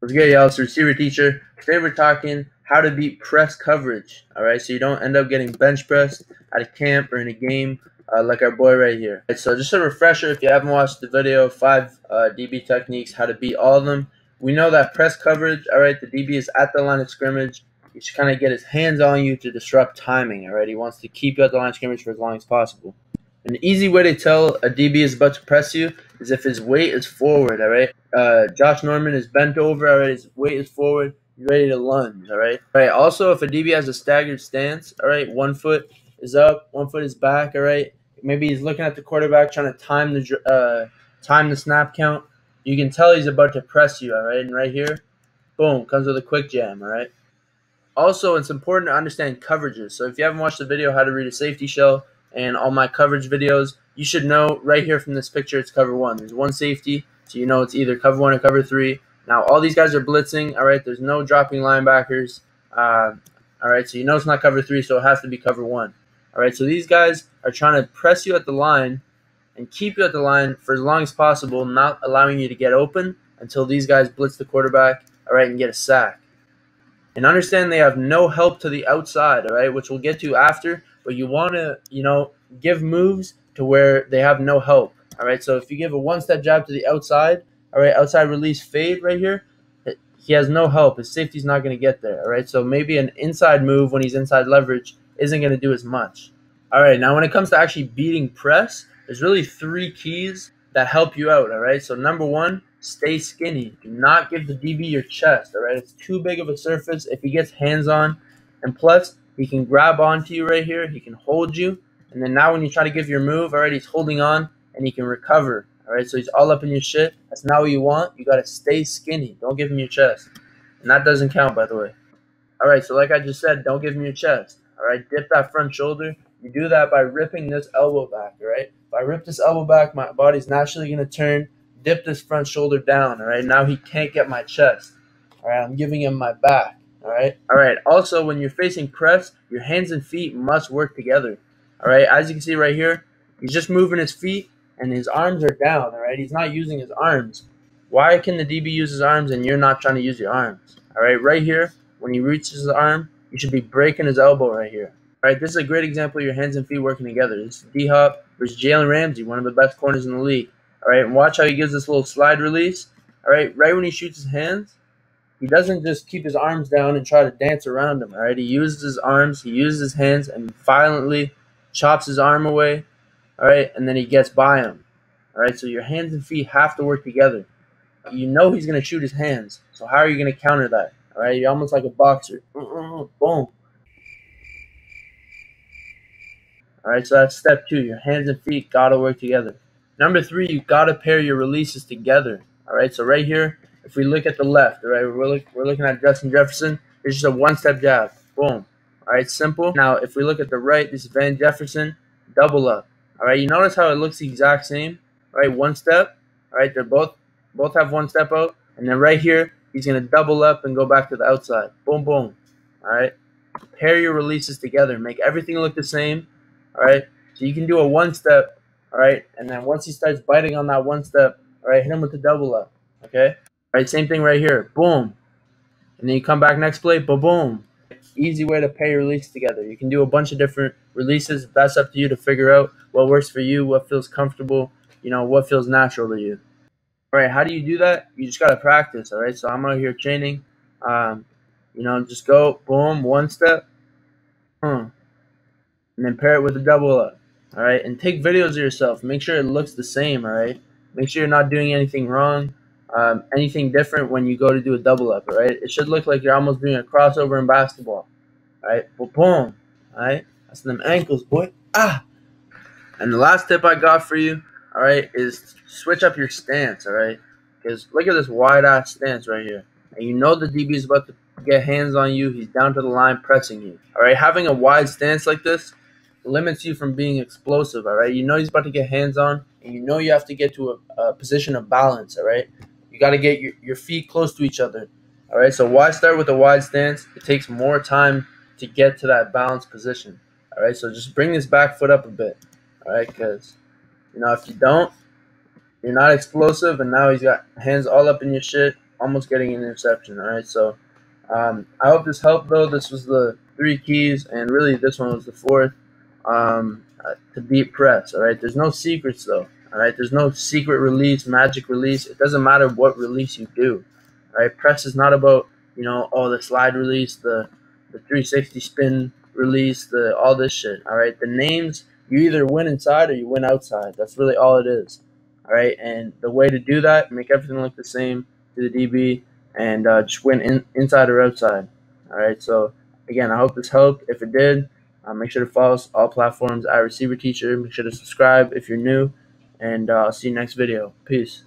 What's good, y'all? It's receiver teacher. Today we're talking how to beat press coverage. All right, so you don't end up getting bench pressed at a camp or in a game uh, like our boy right here. Right, so just a refresher, if you haven't watched the video, five uh, DB techniques, how to beat all of them. We know that press coverage. All right, the DB is at the line of scrimmage. He should kind of get his hands on you to disrupt timing. All right, he wants to keep you at the line of scrimmage for as long as possible. An easy way to tell a DB is about to press you is if his weight is forward, all right? Uh, Josh Norman is bent over, all right? His weight is forward. He's ready to lunge, all right? All right, also, if a DB has a staggered stance, all right, one foot is up, one foot is back, all right? Maybe he's looking at the quarterback trying to time the uh, time the snap count. You can tell he's about to press you, all right? And right here, boom, comes with a quick jam, all right? Also, it's important to understand coverages. So if you haven't watched the video, how to read a safety shell, and all my coverage videos, you should know right here from this picture it's cover one. There's one safety, so you know it's either cover one or cover three. Now all these guys are blitzing. All right, there's no dropping linebackers. Uh, all right, so you know it's not cover three, so it has to be cover one. All right, so these guys are trying to press you at the line and keep you at the line for as long as possible, not allowing you to get open until these guys blitz the quarterback. All right, and get a sack. And understand they have no help to the outside. All right, which we'll get to after but you want to, you know, give moves to where they have no help. All right. So if you give a one step jab to the outside, all right, outside release fade right here, he has no help. His safety's not going to get there. All right. So maybe an inside move when he's inside leverage isn't going to do as much. All right. Now, when it comes to actually beating press, there's really three keys that help you out. All right. So, number one, stay skinny. Do not give the DB your chest. All right. It's too big of a surface if he gets hands on. And plus, he can grab onto you right here. He can hold you. And then now when you try to give your move, right, he's holding on and he can recover. All right, so he's all up in your shit. That's not what you want. You got to stay skinny. Don't give him your chest. And that doesn't count, by the way. All right, so like I just said, don't give him your chest. All right, dip that front shoulder. You do that by ripping this elbow back, all right? If I rip this elbow back, my body's naturally going to turn, dip this front shoulder down, all right? Now he can't get my chest. All right, I'm giving him my back. All right. All right. Also, when you're facing press, your hands and feet must work together. All right. As you can see right here, he's just moving his feet and his arms are down. All right. He's not using his arms. Why can the DB use his arms and you're not trying to use your arms? All right. Right here, when he reaches his arm, you should be breaking his elbow right here. All right. This is a great example of your hands and feet working together. This is D Hop versus Jalen Ramsey, one of the best corners in the league. All right. And watch how he gives this little slide release. All right. Right when he shoots his hands, he doesn't just keep his arms down and try to dance around him. All right, he uses his arms, he uses his hands, and violently chops his arm away. All right, and then he gets by him. All right, so your hands and feet have to work together. You know he's gonna shoot his hands, so how are you gonna counter that? All right, you're almost like a boxer. Boom. All right, so that's step two. Your hands and feet gotta work together. Number three, you gotta pair your releases together. All right, so right here, if we look at the left, right, we're, look, we're looking at Justin Jefferson. It's just a one-step jab. Boom. All right, simple. Now, if we look at the right, this is Van Jefferson, double up. All right, you notice how it looks the exact same? All right, one step. All right, they're both both have one step out, and then right here, he's gonna double up and go back to the outside. Boom, boom. All right, pair your releases together. Make everything look the same. All right, so you can do a one step. All right, and then once he starts biting on that one step, all right, hit him with the double up. Okay. Right, same thing right here. Boom. And then you come back next play, boom, boom. Easy way to pay release together. You can do a bunch of different releases. That's up to you to figure out what works for you, what feels comfortable, you know, what feels natural to you. All right, how do you do that? You just got to practice, all right? So I'm out here training. Um, you know, just go, boom, one step, and then pair it with a double up, all right? And take videos of yourself. Make sure it looks the same, all right? Make sure you're not doing anything wrong um, anything different when you go to do a double up, right? It should look like you're almost doing a crossover in basketball, right? Boom, boom, right? That's them ankles, boy. Ah. And the last tip I got for you, all right, is switch up your stance, all right? Because look at this wide ass stance right here. And you know the DB is about to get hands on you. He's down to the line pressing you. All right, having a wide stance like this limits you from being explosive. All right, you know he's about to get hands on, and you know you have to get to a, a position of balance. All right, you got to get your, your feet close to each other. All right, so why start with a wide stance? It takes more time to get to that balanced position. All right, so just bring this back foot up a bit. All right, because, you know, if you don't, you're not explosive, and now he's got hands all up in your shit. almost getting an interception. All right, so um, I hope this helped though. This was the three keys, and really this one was the fourth um, uh, to beat press. All right, there's no secrets though. All right, there's no secret release, magic release. It doesn't matter what release you do. All right, press is not about you know all the slide release, the the 360 spin release, the all this shit. All right, the names you either win inside or you win outside. That's really all it is. All right, and the way to do that, make everything look the same to the DB, and uh, just win in, inside or outside. All right, so again, I hope this helped. If it did, uh, make sure to follow us all platforms at Receiver Teacher. Make sure to subscribe if you're new, and uh, see you next video. Peace.